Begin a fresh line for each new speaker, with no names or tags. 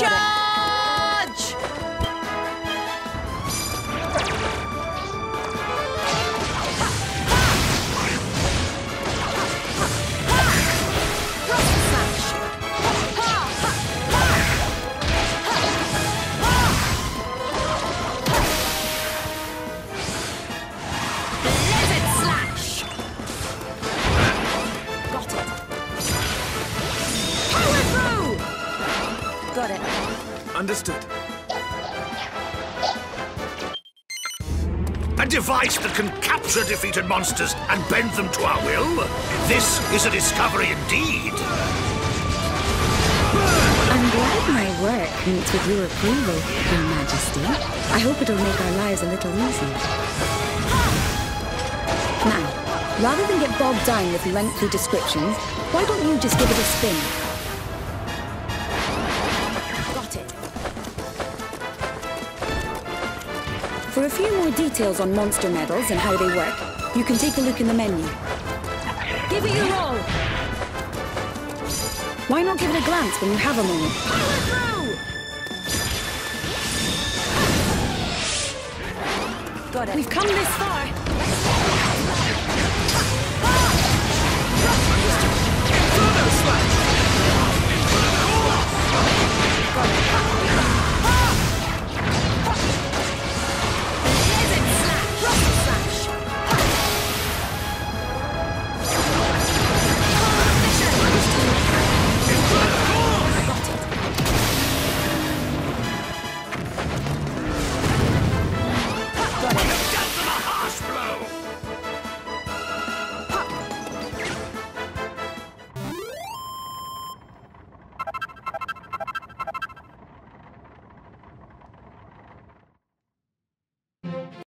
Show! Understood.
A device that can capture defeated monsters and bend them to our will? This is a discovery indeed.
I'm glad my work meets with your approval, Your Majesty. I hope it'll make our lives a little easier. Now, rather than get bogged down with lengthy descriptions, why don't you just give it a spin? For a few more details on monster medals and how they work, you can take a look in the menu. Give it your all! Why not give it a glance when you have a moment? Got it. We've come this far.